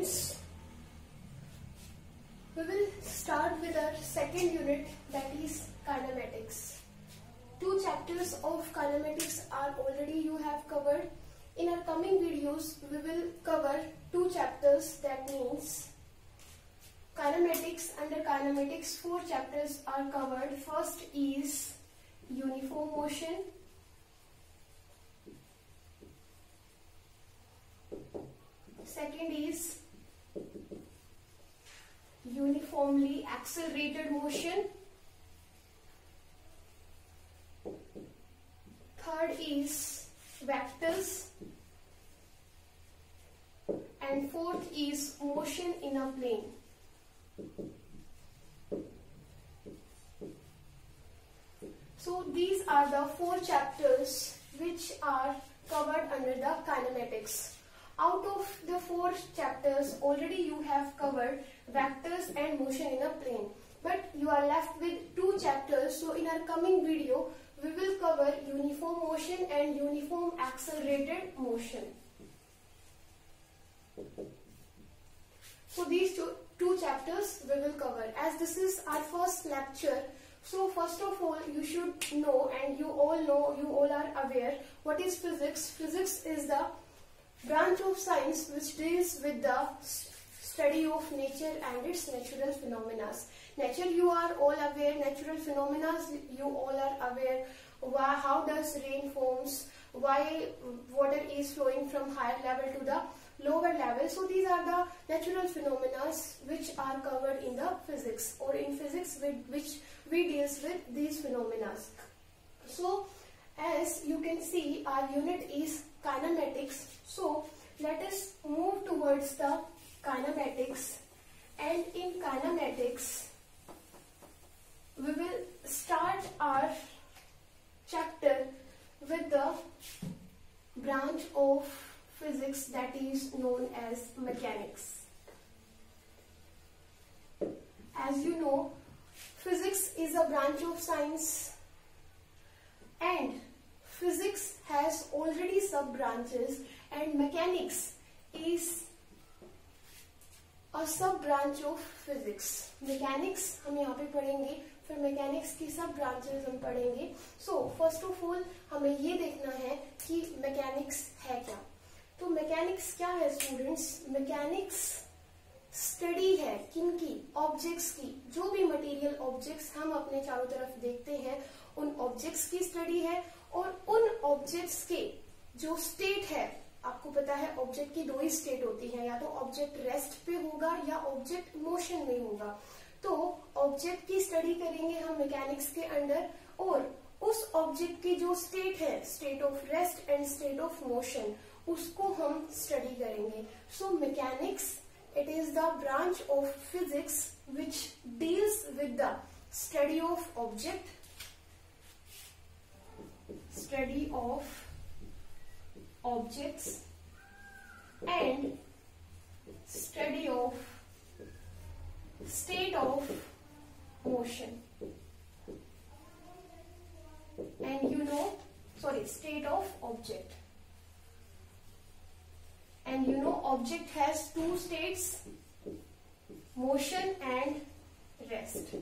we will start with our second unit that is kinematics. Two chapters of kinematics are already you have covered. In our coming videos, we will cover two chapters that means kinematics. Under kinematics, four chapters are covered. First is uniform motion. Second is uniformly accelerated motion. Third is vectors. And fourth is motion in a plane. So these are the four chapters which are covered under the kinematics. Out of the four chapters, already you have covered vectors and motion in a plane. But you are left with two chapters. So in our coming video, we will cover uniform motion and uniform accelerated motion. So these two, two chapters we will cover. As this is our first lecture, so first of all you should know and you all know, you all are aware what is physics. Physics is the branch of science which deals with the study of nature and its natural phenomena. Nature you are all aware, natural phenomena you all are aware. Why, how does rain forms, why water is flowing from higher level to the lower level. So these are the natural phenomena which are covered in the physics or in physics with which we deals with these phenomena. So as you can see our unit is kinematics. So let us move towards the kinematics and in kinematics we will start our chapter with the branch of physics that is known as mechanics. As you know, physics is a branch of science and physics has already sub branches and mechanics is a sub branch of physics. Mechanics हम यहाँ पे पढ़ेंगे, फिर mechanics की सब branches हम पढ़ेंगे। सो first of all हमें ये देखना है कि मैकेनिक्स है क्या। तो मैकेनिक्स क्या है स्टूडेंट्स मैकेनिक्स स्टडी है किनकी ऑब्जेक्ट्स की, जो भी मटेरियल ऑब्जेक्ट्स हम अपने चारों तरफ़ देखते हैं, उन ऑब्जेक्ट्स की स्टडी है और उन ऑब्जेक्ट्स के जो स्टेट है, आपको पता है ऑब्जेक्ट की दो ही स्टेट होती है, या तो ऑब्जेक्ट रेस्ट पे होगा या ऑब्जेक्ट मोशन में होगा। तो ऑब्जेक्ट की स्टडी करेंगे हम मैकेनिक्स के अंडर और उस ऑब्जेक्ट की जो स्टेट है state of rest and state of motion उसको हम स्टडी करेंगे। So mechanics It is the branch of physics which deals with the study of object, study of objects and study of state of motion. And you know sorry state of object. And you know object has two states motion and rest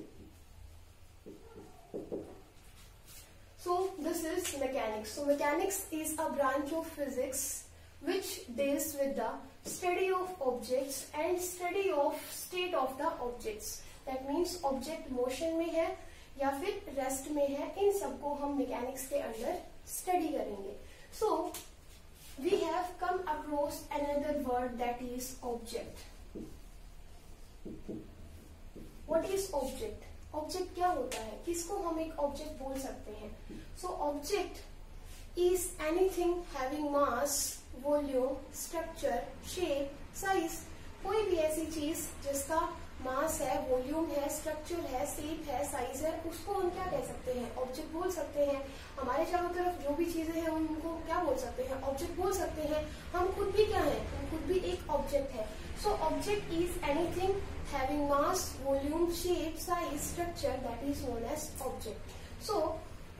so this is mechanics. So mechanics is a branch of physics which deals with the study of objects and study of state of the objects. That means object motion में है या फिर rest में है इन सबको हम mechanics के अंदर study करेंगे. So we have come across another word that is object. What is object? Object क्या होता है किसको हम एक ऑब्जेक्ट बोल सकते हैं so object is anything having mass volume structure shape size कोई भी ऐसी चीज़ जिसका मास है, वॉल्यूम है स्ट्रक्चर है शेप है साइज़ है, उसको हम क्या कह सकते हैं? ऑब्जेक्ट बोल सकते हैं। हमारे चारों तरफ़ जो भी चीज़ें हैं उनको क्या बोल सकते हैं? ऑब्जेक्ट बोल सकते हैं। हम खुद भी क्या है? हम खुद भी एक ऑब्जेक्ट है। So object is anything having mass volume shape size structure that is known as object so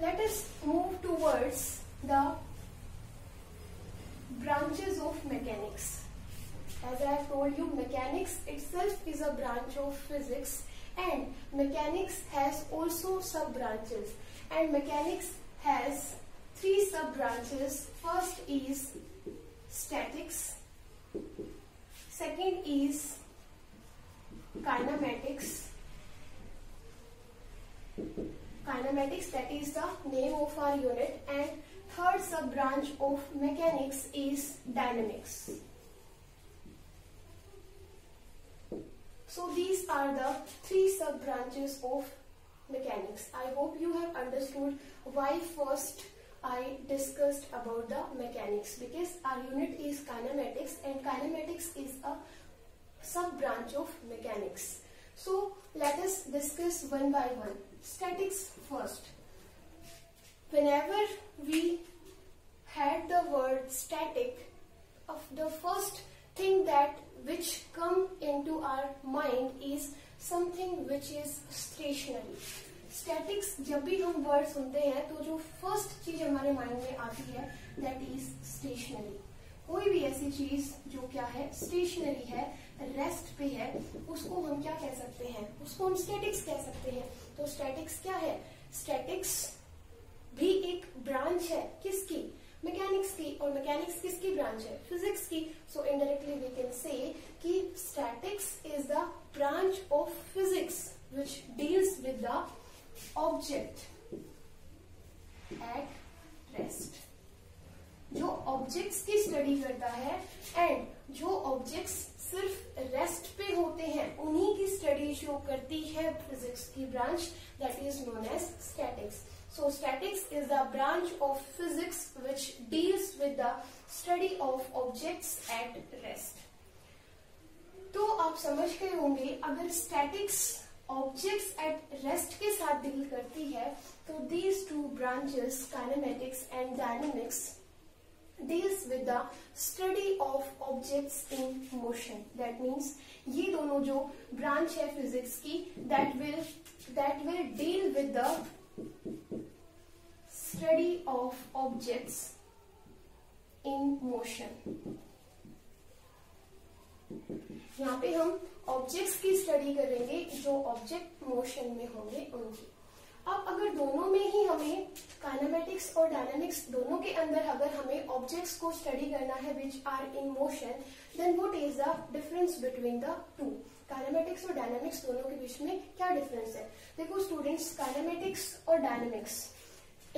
let us move towards the branches of mechanics. As I have told you, mechanics itself is a branch of physics and mechanics has also sub branches and mechanics has three sub branches. First is statics, second is kinematics, kinematics that is the name of our unit and third sub branch of mechanics is dynamics. So these are the three sub branches of mechanics. I hope you have understood why first I discussed about the mechanics because our unit is kinematics and kinematics is a sub branch of mechanics. So let us discuss one by one. Statics first. Whenever we had the word static, of the first thing that, which come into our mind is something which is stationary. Statics जब भी हम word सुनते हैं तो जो first चीज़ हमारे mind में आती है दैट इज़ स्टेशनरी कोई भी ऐसी चीज़ जो क्या है स्टेशनरी है रेस्ट पे है, उसको हम क्या कह सकते हैं? उसको हम स्टैटिक्स कह सकते हैं। तो स्टैटिक्स क्या है? स्टैटिक्स भी एक ब्रांच है। किसकी? मैकेनिक्स की और मैकेनिक्स किसकी ब्रांच है? फिजिक्स की। So indirectly we can say कि statics is the branch of physics which deals with the object at rest जो ऑब्जेक्ट्स की स्टडी करता है एंड जो ऑब्जेक्ट्स सिर्फ़ रेस्ट पे होते हैं, उन्हीं की स्टडी शो करती है फिजिक्स की branch that is known as statics so statics is the branch of physics which deals with the study of objects at rest तो आप समझ गए होंगे, अगर स्टैटिक्स ऑब्जेक्ट्स एट रेस्ट के साथ डील करती है तो these two branches kinematics and dynamics deals with the study of objects in motion. That means, ये दोनों जो ब्रांच है फिजिक्स की that will that will deal with the study of objects in motion यहाँ पे हम ऑब्जेक्ट्स की study करेंगे जो ऑब्जेक्ट मोशन में होंगे उनकी। अब अगर दोनों में ही हमें काइनेमेटिक्स और डायनामिक्स दोनों के अंदर अगर हमें ऑब्जेक्ट्स को स्टडी करना है which are in motion then what is the difference between the two kinematics और डायनामिक्स दोनों के बीच में क्या डिफरेंस है? देखो स्टूडेंट्स काइनेमेटिक्स और dynamics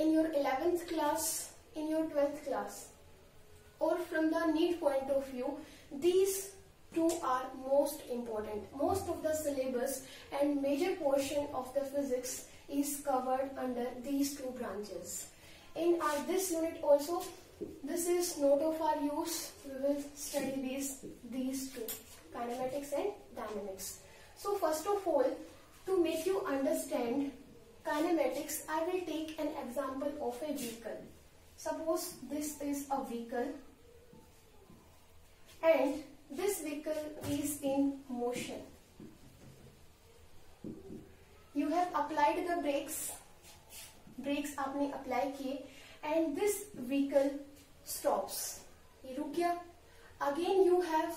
in your 11th class, in your 12th class or from the need point of view, these two are most important. Most of the syllabus and major portion of the physics is covered under these two branches. In our, this unit also, this is note of our use, we will study these, these two, kinematics and dynamics. So first of all, to make you understand kinematics, I will take an example of a vehicle. Suppose this is a vehicle and this vehicle is in motion. You have applied the brakes brakes आपने apply किए and this vehicle stops ये रुक गया again you have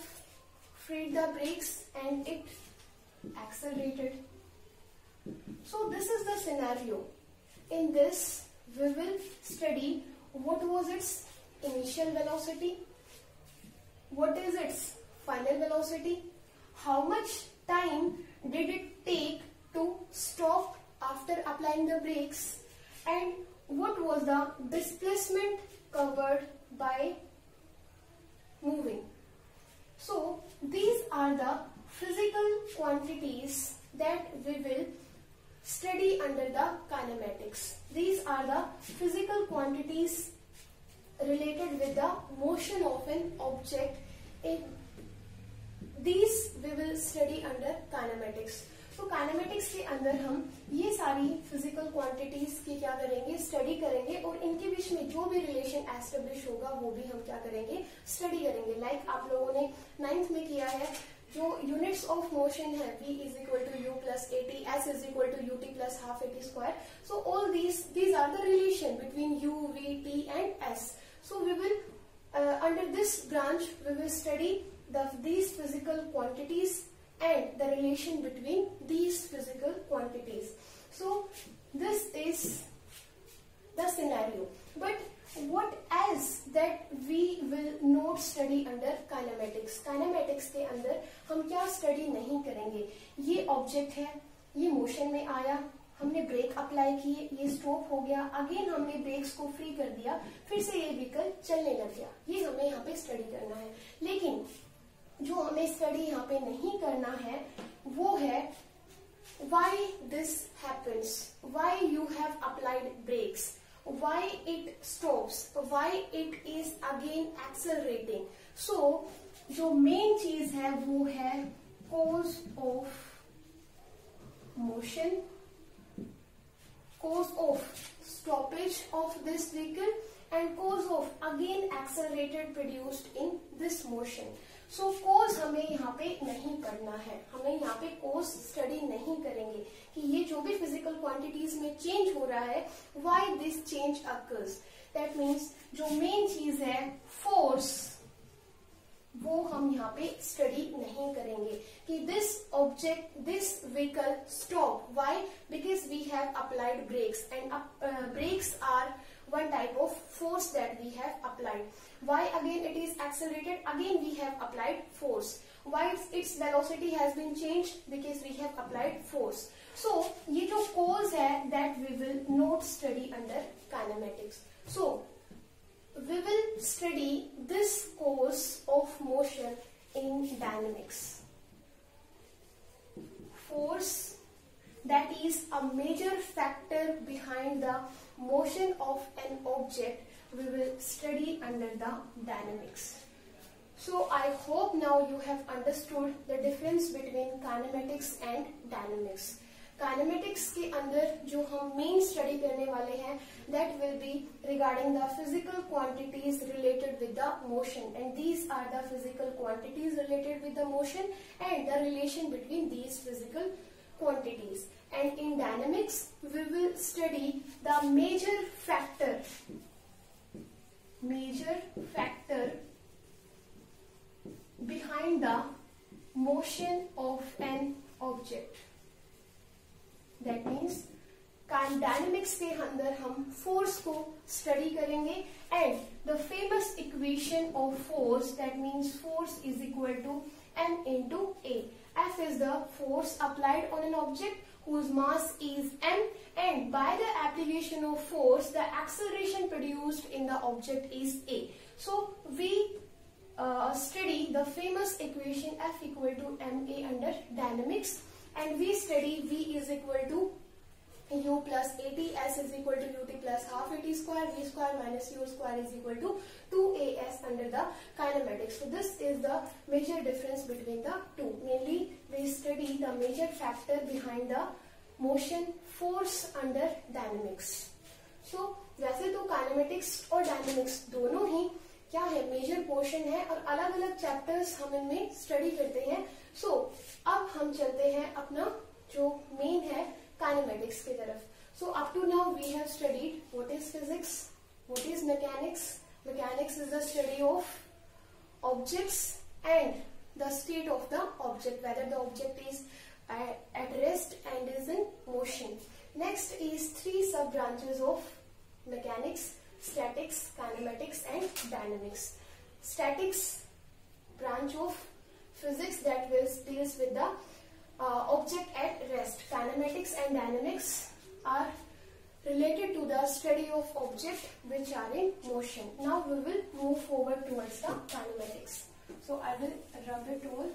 freed the brakes and it accelerated. So this is the scenario. In this, we will study what was its initial velocity, what is its final velocity, how much time did it take to stop after applying the brakes and what was the displacement covered by moving. So these are the physical quantities that we will study under the kinematics. These are the physical quantities related with the motion of an object. In these we will study under kinematics. तो kinematics के अंदर हम ये सारी physical quantities की क्या करेंगे study करेंगे और इनके बीच में जो भी रिलेशन एस्टेब्लिश होगा वो भी हम क्या करेंगे स्टडी करेंगे लाइक like आप लोगों ने नाइन्थ में किया है So units of motion here v is equal to u plus at, s is equal to ut plus half at square. So all these, these are the relation between u, v, t and s. So we will, uh, under this branch, we will study the, these physical quantities and the relation between these physical quantities. So this is not study under kinematics? Kinematics के अंदर हम क्या study नहीं करेंगे? ये object है, ये motion में आया, हमने ब्रेक अप्लाई किए, ये स्टॉप हो गया अगेन हमने ब्रेक्स को फ्री कर दिया, फिर से ये व्हीकल चलने लग गया। ये हमें यहाँ पे स्टडी करना है। लेकिन जो हमें स्टडी यहाँ पे नहीं करना है, वो है why this happens why you have applied brakes why it stops why it is again accelerating so जो मेन चीज़ है वो है cause of motion cause of stoppage of this vehicle and cause of again accelerated produced in this motion. So so, cause हमें यहाँ पे नहीं करना है। हमें यहाँ पे कोर्स स्टडी नहीं करेंगे कि ये जो भी फ़िज़िकल क्वांटिटीज में चेंज हो रहा है why this change occurs that means जो मेन चीज़ है फोर्स वो हम यहाँ पे स्टडी नहीं करेंगे कि this object this vehicle stop why because we have applied brakes and brakes are one type of force that we have applied. Why again it is accelerated? Again we have applied force. Why its, its velocity has been changed? Because we have applied force. So ये जो cause है that we will not study under kinematics. So we will study this course of motion in dynamics. Force that is a major factor behind the motion of an object we will study under the dynamics. So I hope now you have understood the difference between kinematics and dynamics. Kinematics के अंदर जो हम main study करने वाले हैं that will be regarding the physical quantities related with the motion and these are the physical quantities related with the motion and the relation between these physical quantities and in dynamics we will study the major factor major factor behind the motion of an object that means dynamics के अंदर हम force को study करेंगे and the famous equation of force that means force is equal to m into a F is the force applied on an object whose mass is m and by the application of force the acceleration produced in the object is a. So we uh, study the famous equation F equal to ma under dynamics and we study V is equal to u plus at s is equal to ut plus half at square v square minus u square is equal to 2as under the kinematics. So this is the major difference between the two. Mainly we study the major factor behind the motion force under dynamics. So वैसे तो kinematics और dynamics दोनों ही क्या है major portion है और अलग अलग चैप्टर्स हम इनमें स्टडी करते हैं सो so, अब हम चलते हैं अपना जो मेन है काइनेमेटिक्स की तरफ so up to now we have studied what is physics what is mechanics mechanics is the study of objects and the state of the object whether the object is at rest and is in motion next is three sub branches of mechanics statics kinematics and dynamics statics branch of physics that deals with the uh, object at rest. Kinematics and dynamics are related to the study of object which are in motion. Now we will move forward towards the kinematics. So I will rub it all.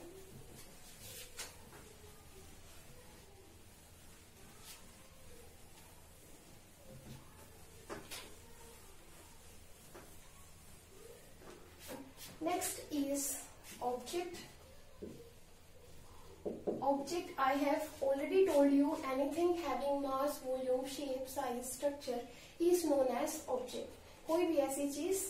Object I have already told you anything having mass, volume, shape, size, structure is known as object. कोई भी ऐसी चीज़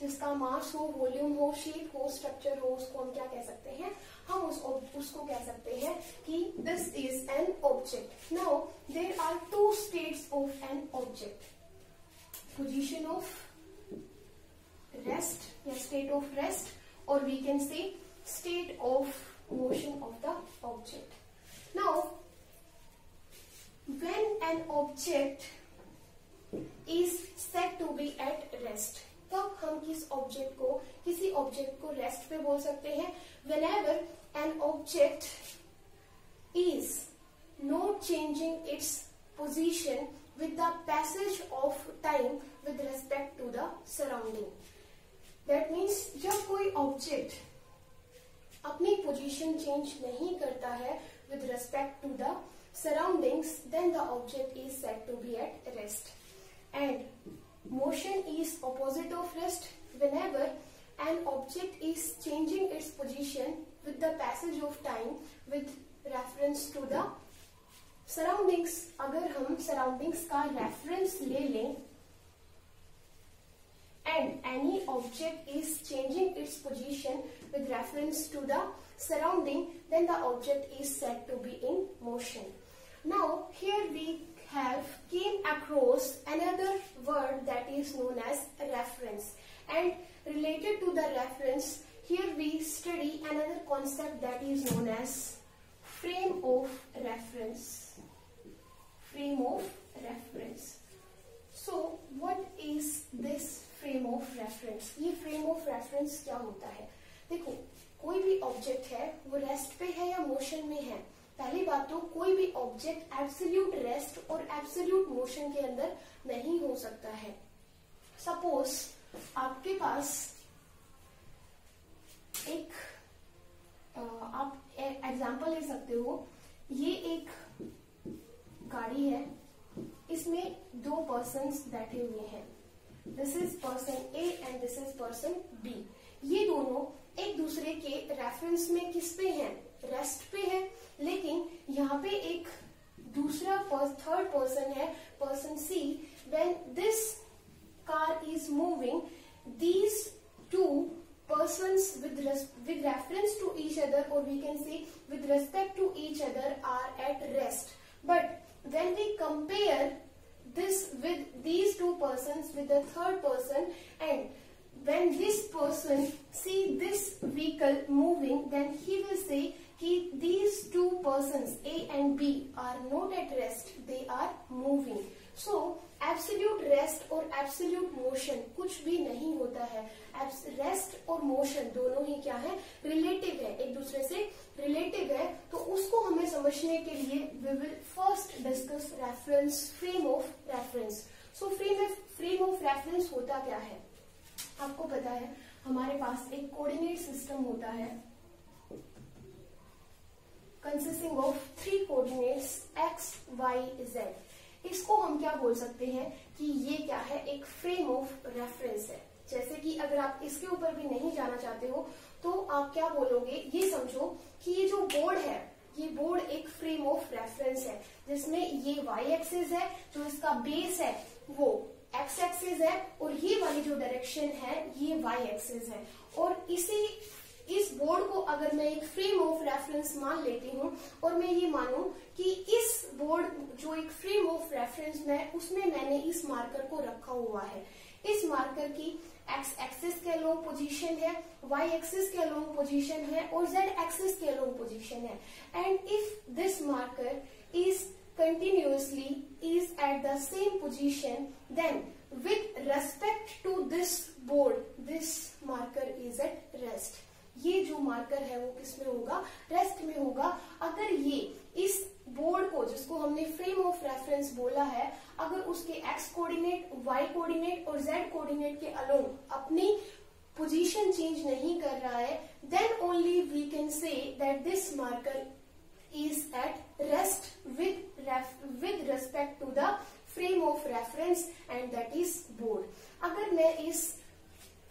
जिसका mass हो volume हो shape हो structure हो, उसको हम क्या कह सकते हैं? हम उस उसको कह सकते हैं कि this is an object now there are two states of an object position of rest या state of rest or we can say state of motion of the object. Now, when an object is said to be at rest, तब हम किस object को, किसी object को rest पे बोल सकते हैं। Whenever an object is no changing its position with the passage of time with respect to the surrounding that means जब कोई ऑब्जेक्ट अपनी पोजीशन चेंज नहीं करता है with respect to the surroundings then the object is said to be at rest and motion is opposite of rest whenever an object is changing its position with the passage of time with reference to the surroundings अगर हम surroundings का reference ले लें and any object is changing its position with reference to the surrounding, then the object is said to be in motion. Now, here we have came across another word that is known as reference. And related to the reference, here we study another concept that is known as frame of reference. Frame of reference. So, what is this frame of reference ये frame of reference क्या होता है? देखो, कोई भी object है, वो rest पे है या मोशन में है? पहली बात तो कोई भी ऑब्जेक्ट एब्सोल्यूट रेस्ट और एब्सोल्यूट मोशन के अंदर नहीं हो सकता है। सपोज़ आपके पास एक आप एग्ज़ाम्पल ले सकते हो। ये एक गाड़ी है, इसमें दो पर्सन बैठे हुए हैं। This is person A and this is person B ये दोनों एक दूसरे के रेफरेंस में किस पे हैं? रेस्ट पे है। लेकिन यहाँ पे एक दूसरा थर्ड पर्सन है person C when this car is moving these two persons with res, with reference to each other, or we can say with respect to each other, are at with these two persons with the third person and when this person see this vehicle moving then he will say कि these two persons A and B are not at rest they are moving. So absolute rest और absolute motion कुछ भी नहीं होता है। Rest और motion दोनों ही क्या है? रिलेटिव है। एक दूसरे से रिलेटिव है। तो उसको हमें समझने के लिए we will first discuss reference frame of reference so frame frame of reference होता क्या है? आपको पता है, हमारे पास एक कोऑर्डिनेट सिस्टम होता है consisting of three coordinates X Y Z इसको हम क्या बोल सकते हैं कि ये क्या है? एक फ्रेम ऑफ़ रेफरेंस है। जैसे कि अगर आप इसके ऊपर भी नहीं जाना चाहते हो तो आप क्या बोलोगे? ये समझो कि ये जो बोर्ड है, ये बोर्ड एक फ्रेम ऑफ़ रेफरेंस है, जिसमें ये वाई एक्सिस है, जो इसका बेस है, वो एक्स एक्सिस है, और ये वाली जो डायरेक्शन है, ये वाई एक्सिस है। और इसी इस बोर्ड को अगर मैं एक फ्रेम ऑफ़ रेफरेंस मान लेती हूँ और मैं ये मानू कि इस बोर्ड जो एक फ्रेम ऑफ़ रेफरेंस में, उसमें मैंने इस मार्कर को रखा हुआ है। इस मार्कर की एक्स एक्सिस के अलोंग पोजीशन है वाई एक्सिस के अलोंग पोजीशन है और जेड एक्सिस के अलोंग पोजीशन है। And if this marker is continuously is at the same position, then with respect to this board, this marker is at rest ये जो marker है वो किसमें होगा? रेस्ट में होगा। अगर ये इस बोर्ड को जिसको हमने फ्रेम ऑफ़ रेफरेंस बोला है, अगर उसके एक्स कोऑर्डिनेट वाई कोऑर्डिनेट और जेड कोऑर्डिनेट के अलोंग अपनी पोजीशन चेंज नहीं कर रहा है then only we can say that this marker is at rest with with respect to the frame of reference and that is board अगर मैं इस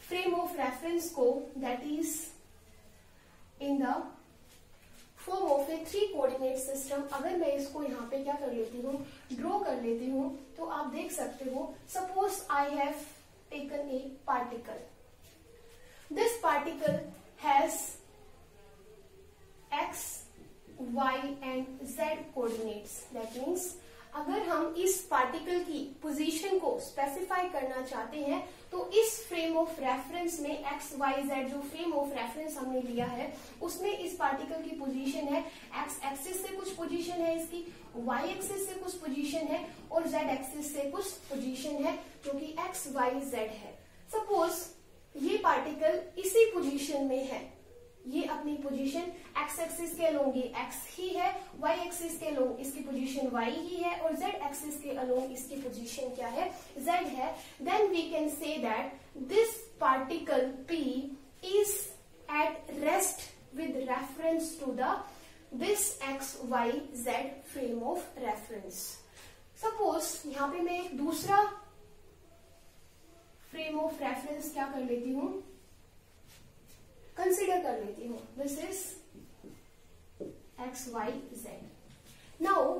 फ्रेम ऑफ़ रेफरेंस को that is in the form of a three coordinate system अगर मैं इसको यहाँ पे क्या कर लेती हूँ ड्रॉ कर लेती हूँ तो आप देख सकते हो suppose I have taken a particle this particle has X Y and Z coordinates. That means अगर हम इस पार्टिकल की पोजीशन को स्पेसिफाई करना चाहते हैं तो इस फ्रेम ऑफ़ रेफरेंस में एक्स वाई जेड जो फ्रेम ऑफ़ रेफरेंस हमने लिया है, उसमें इस पार्टिकल की पोजीशन है। एक्स एक्सिस से कुछ पोजीशन है इसकी वाई एक्सिस से कुछ पोजीशन है, और जेड एक्सिस से कुछ पोजीशन है, जो कि एक्स वाई जेड है। सपोज़ ये पार्टिकल इसी पोजीशन में है। ये अपनी पोजीशन एक्स एक्सिस के अलोंग एक्स ही है वाई एक्सिस के अलोंग इसकी पोजीशन वाई ही है और जेड एक्सिस के अलोंग इसकी पोजीशन क्या है? जेड है। Then we can say that this particle P is at rest with reference to the this X Y Z frame of reference suppose यहाँ पे मैं दूसरा फ्रेम ऑफ़ रेफरेंस क्या कर लेती हूँ? कंसिडर कर लेती हूँ। This is X Y Z now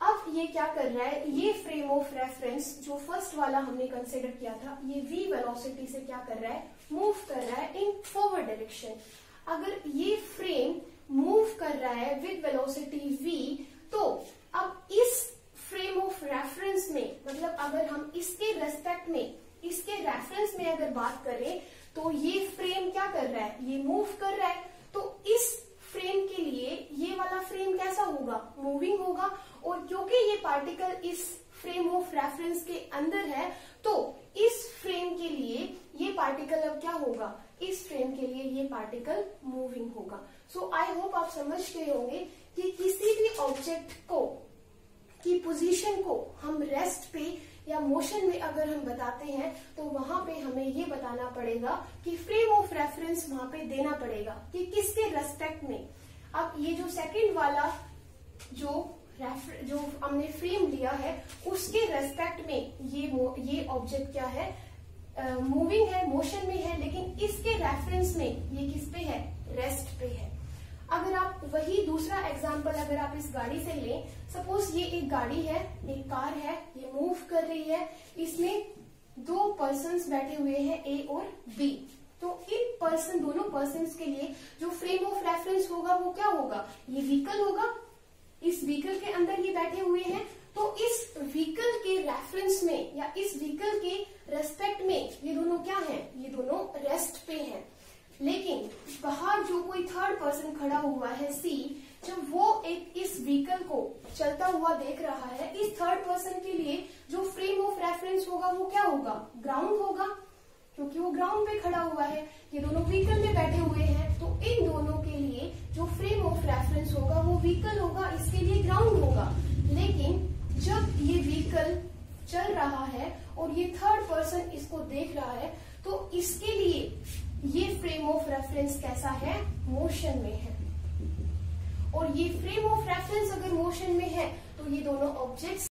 अब ये क्या कर रहा है? ये फ्रेम ऑफ़ रेफरेंस जो फ़र्स्ट वाला हमने कंसिडर किया था, ये v वेलोसिटी से क्या कर रहा है? मूव कर रहा है इन फॉरवर्ड डायरेक्शन अगर ये फ्रेम मूव कर रहा है विद वेलोसिटी v तो अब इस फ्रेम ऑफ़ रेफरेंस में मतलब अगर हम इसके रेस्पेक्ट में, इसके रेफरेंस में अगर बात करें तो ये फ्रेम क्या कर रहा है? ये मूव कर रहा है। तो इस फ्रेम के लिए ये वाला फ्रेम कैसा होगा? मूविंग होगा। और क्योंकि ये पार्टिकल इस फ्रेम ऑफ़ रेफरेंस के अंदर है तो इस फ्रेम के लिए ये पार्टिकल अब क्या होगा? इस फ्रेम के लिए ये पार्टिकल मूविंग होगा। सो आई होप आप समझ गए होंगे कि किसी भी ऑब्जेक्ट को, की पोजीशन को हम रेस्ट पे या मोशन में अगर हम बताते हैं तो वहाँ पे हमें ये बताना पड़ेगा कि फ्रेम ऑफ़ रेफरेंस वहाँ पे देना पड़ेगा कि किसके रेस्पेक्ट में। अब ये जो सेकंड वाला जो रेफर जो हमने फ्रेम लिया है उसके रेस्पेक्ट में ये ये ऑब्जेक्ट क्या है? मूविंग uh, है मोशन में है लेकिन इसके रेफरेंस में ये किस पे है? रेस्ट पे है। अगर आप वही दूसरा एग्ज़ाम्पल अगर आप इस गाड़ी से लें सपोज़ ये एक गाड़ी है, एक कार है, ये मूव कर रही है, इसमें दो पर्सन बैठे हुए हैं ए और बी तो इन पर्सन दोनों पर्सन के लिए जो फ्रेम ऑफ़ रेफरेंस होगा, वो क्या होगा? ये व्हीकल होगा। इस व्हीकल के अंदर ये बैठे हुए हैं। तो इस व्हीकल के रेफरेंस में या इस व्हीकल के रेस्पेक्ट में ये दोनों क्या है? ये दोनों रेस्ट पे हैं। लेकिन बाहर जो कोई थर्ड पर्सन खड़ा हुआ है सी जब वो एक इस व्हीकल को चलता हुआ देख रहा है, इस थर्ड पर्सन के लिए जो फ्रेम ऑफ़ रेफरेंस होगा, वो क्या होगा? ग्राउंड होगा, क्योंकि वो ग्राउंड पे खड़ा हुआ है। ये दोनों व्हीकल में बैठे हुए हैं तो इन दोनों के लिए जो फ्रेम ऑफ़ रेफरेंस होगा, वो व्हीकल होगा, इसके लिए ग्राउंड होगा। लेकिन जब ये व्हीकल चल रहा है और ये थर्ड पर्सन इसको देख रहा है तो इसके लिए ये फ्रेम ऑफ़ रेफरेंस कैसा है? मोशन में है। और ये फ्रेम ऑफ़ रेफरेंस अगर मोशन में है तो ये दोनों ऑब्जेक्ट्स